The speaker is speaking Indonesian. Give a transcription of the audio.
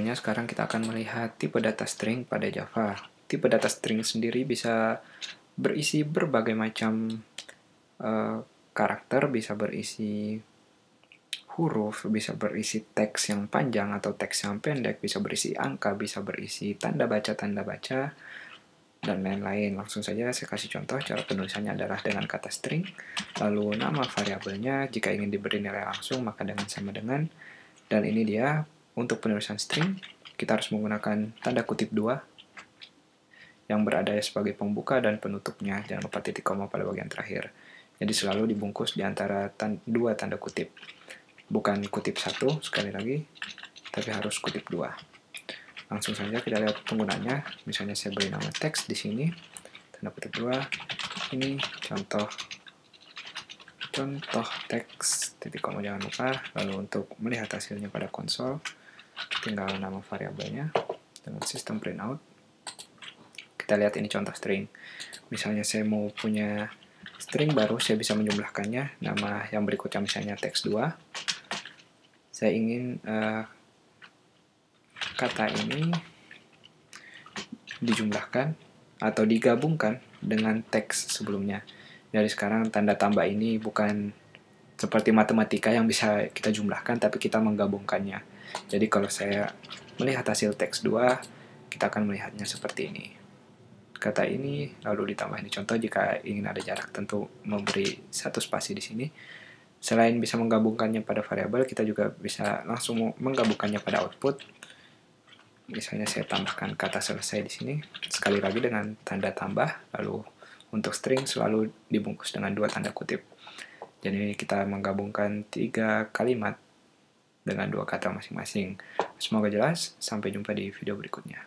Pokoknya sekarang kita akan melihat tipe data string pada Java. Tipe data string sendiri bisa berisi berbagai macam uh, karakter, bisa berisi huruf, bisa berisi teks yang panjang atau teks yang pendek, bisa berisi angka, bisa berisi tanda baca-tanda baca, dan lain-lain. Langsung saja saya kasih contoh, cara penulisannya adalah dengan kata string, lalu nama variabelnya, jika ingin diberi nilai langsung, maka dengan sama dengan, dan ini dia, untuk penulisan string, kita harus menggunakan tanda kutip dua, yang berada sebagai pembuka dan penutupnya, jangan lupa titik koma pada bagian terakhir. Jadi selalu dibungkus di antara tan dua tanda kutip bukan kutip satu sekali lagi, tapi harus kutip dua. Langsung saja kita lihat penggunanya. Misalnya saya beri nama teks di sini, tanda kutip dua. Ini contoh contoh teks titik koma jangan lupa. Lalu untuk melihat hasilnya pada konsol, tinggal nama variabelnya dengan sistem printout. Kita lihat ini contoh string. Misalnya saya mau punya string baru, saya bisa menjumlahkannya. Nama yang berikutnya misalnya teks 2 saya ingin uh, kata ini dijumlahkan atau digabungkan dengan teks sebelumnya. Dari sekarang tanda tambah ini bukan seperti matematika yang bisa kita jumlahkan, tapi kita menggabungkannya. Jadi kalau saya melihat hasil teks 2, kita akan melihatnya seperti ini. Kata ini lalu ditambah ini contoh jika ingin ada jarak tentu memberi satu spasi di sini Selain bisa menggabungkannya pada variabel, kita juga bisa langsung menggabungkannya pada output. Misalnya saya tambahkan kata selesai di sini, sekali lagi dengan tanda tambah, lalu untuk string selalu dibungkus dengan dua tanda kutip. Jadi kita menggabungkan tiga kalimat dengan dua kata masing-masing. Semoga jelas, sampai jumpa di video berikutnya.